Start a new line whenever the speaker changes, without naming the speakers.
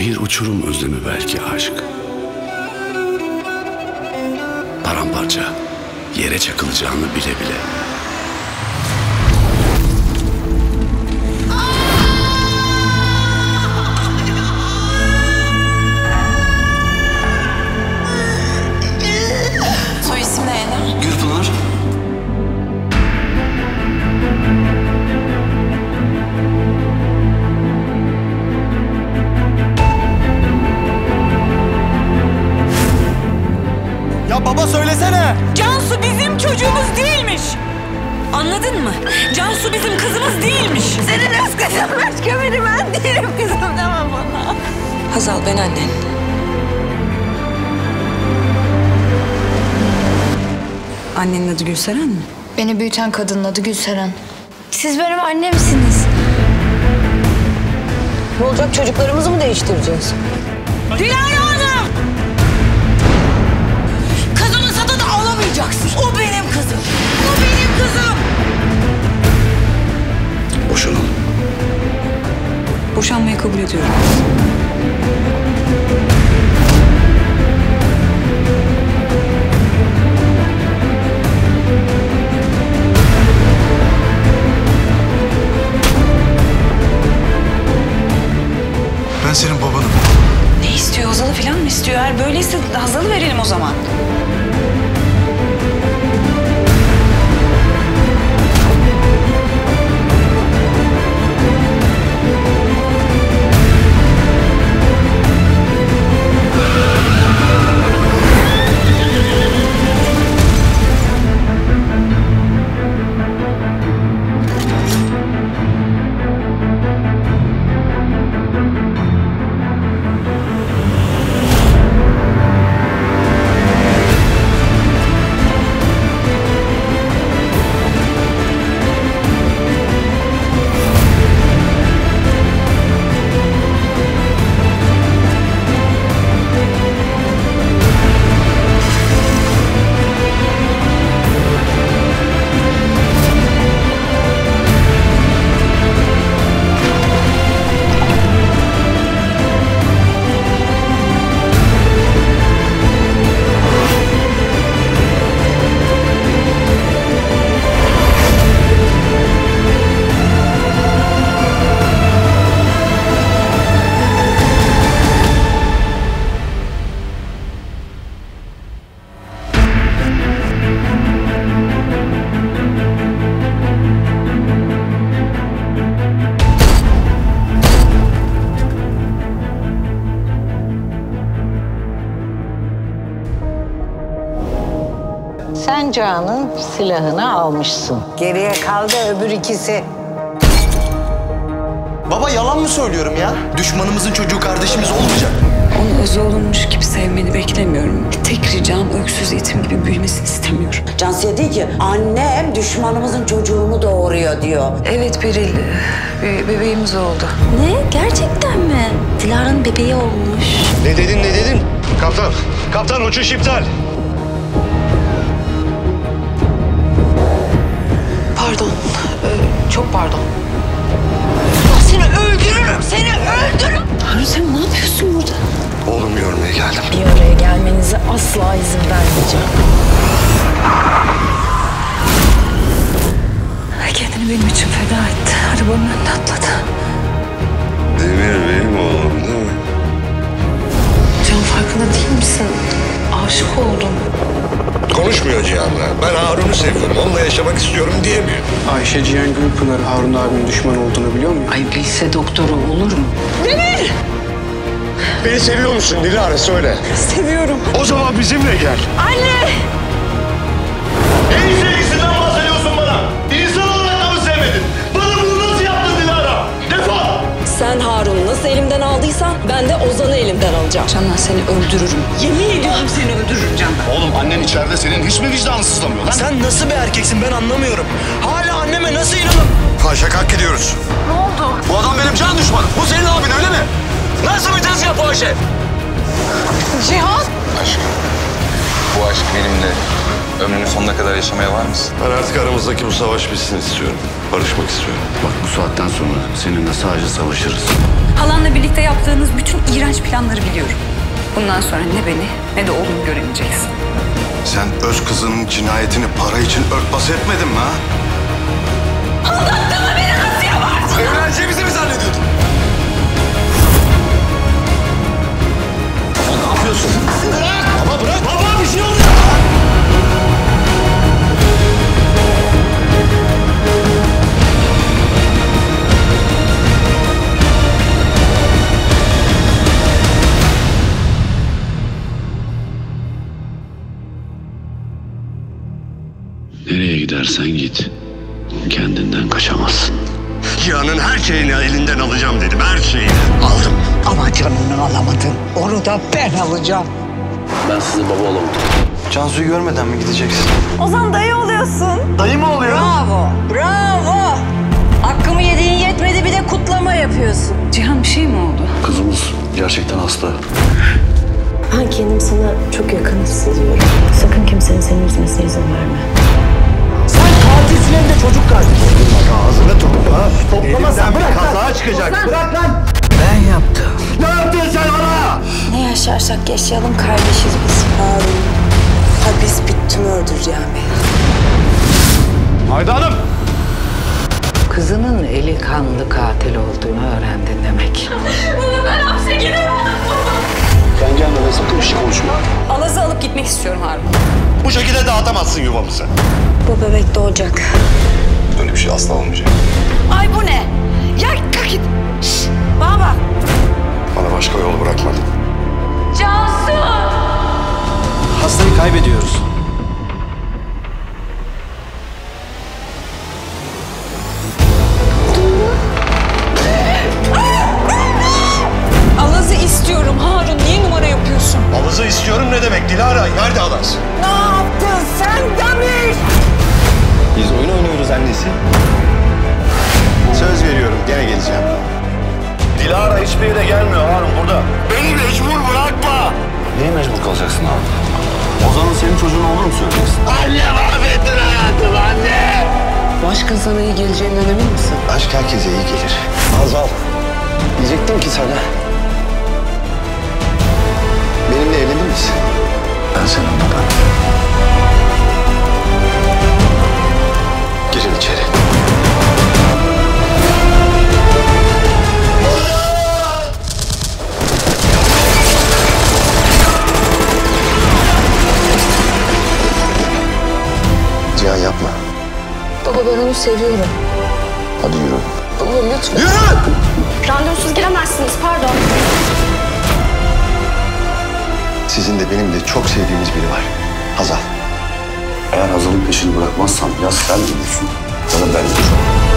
Bir uçurum özlemi belki aşk. Paramparça, yere çakılacağını bile bile.
Ya baba söylesene.
Cansu bizim çocuğumuz değilmiş. Anladın mı? Cansu bizim kızımız değilmiş. Senin öz kızın başka biri ben değilim kızım deme bana. Hazal ben annen. Annenin adı Gülseren mi?
Beni büyüten kadının adı Gülseren. Siz benim annemsiniz.
Ne olacak çocuklarımızı mı değiştireceğiz?
Dilara too.
Sen Can'ın silahını almışsın. Geriye kaldı öbür ikisi.
Baba yalan mı söylüyorum ya? Düşmanımızın çocuğu kardeşimiz olmayacak.
Onu öz oğlunmuş gibi sevmeni beklemiyorum. Tek ricam öksüz yetim gibi büyümesini istemiyorum.
Cansu'ya değil ki annem düşmanımızın çocuğunu doğuruyor diyor.
Evet Beril, bir bebeğimiz oldu.
Ne? Gerçekten mi? Dilara'nın bebeği olmuş.
Ne dedin ne dedin? Kaptan, kaptan uçuş iptal.
Pardon. Seni öldürürüm, seni öldürürüm. Harun sen ne yapıyorsun burada?
Oğlum görmeye geldim.
Bir araya gelmenize asla izin vermeyeceğim.
Kendini benim için feda etti. Arabanın önüne atladı.
Cihan'la. Ben Harun'u seviyorum, onunla yaşamak istiyorum diyemiyor.
Ayşe Cihan Gülpınar Harun abinin düşman olduğunu biliyor mu?
Ay bilse doktoru olur mu?
Beni seviyor musun Dilara söyle.
Seviyorum.
O zaman bizimle gel.
Anne!
Alacağım.
Candan seni öldürürüm. Yemin ediyorum seni öldürürüm Candan.
Oğlum annen içeride senin hiç mi vicdanın sızlamıyor lan?
Sen nasıl bir erkeksin ben anlamıyorum. Hala anneme nasıl inanıp...
Paşa kalk gidiyoruz.
Bu adam benim can düşmanım. Bu senin abin öyle mi? Nasıl bir tezgah bu Ayşe?
Cihan!
Aşk. Bu aşk benimle ömrünün sonuna kadar yaşamaya var mısın?
Ben artık aramızdaki bu savaş bitsin istiyorum.
Barışmak istiyorum. Bak bu saatten sonra seninle sadece savaşırız.
Halanla birlikte yaptığınız bütün iğrenç planları biliyorum. Bundan sonra ne beni ne de oğlumu göremeyeceksin.
Sen öz kızının cinayetini para için örtbas etmedin mi ha? Nereye gidersen git. Kendinden kaçamazsın.
Cihan'ın her şeyini elinden alacağım dedim. Her şeyini. Aldım.
Ama canını alamadın. Onu da ben alacağım.
Ben size baba olamam.
Cansu'yu görmeden mi gideceksin?
Ozan dayı oluyorsun.
Dayı mı oluyor?
Bravo, bravo. Hakkımı yediğin yetmedi bir de kutlama yapıyorsun.
Cihan bir şey mi oldu?
Kızımız gerçekten hasta.
Ben kendim sana çok yakın hissediyorum. Sakın kimsenin seni üzmesine izin verme.
Çocuk. Bak ağzını topla. Toplamazsan bırak kaza çıkacak. Bırak lan.
Ben yaptım.
Ne yaptın sen ona?
Ne yaşarsak yaşayalım kardeşiz biz. Harun. Hapis bitti mi öldüreceğim beni?
Haydi Hanım.
Kızının eli kanlı katil olduğunu öğrendin demek.
Ben gelmeden sakın bir şey konuşma.
Alaz'ı alıp gitmek istiyorum Harun.
Bu şekilde dağıtamazsın yuvamızı.
Bu bebek doğacak.
Öyle bir şey asla olmayacak.
Ay bu ne? Ya kalk git. Şşş, bana bak.
Bana başka yol bırakmadın.
Cansu!
Hastayı kaybediyoruz.
Hiçbir yere gelmiyor Harun burada. Beni mecbur bırakma.
Neye mecbur kalacaksın abi?
Ozan'ın senin çocuğun olur mu söyleyeceksin? Anne mahvettin hayatımı anne.
Bu aşkın sana iyi geleceğinden emin misin?
Aşk herkese iyi gelir. Azal. Diyecektim ki sana.
Baba ben onu seviyorum.
Hadi yürü.
Baba lütfen.
Yürü!
Randevusuz giremezsiniz pardon.
Sizin de benim de çok sevdiğimiz biri var. Hazal.
Eğer Hazal'ın peşini bırakmazsan ya sen ölürsün ya da ben ölürüm.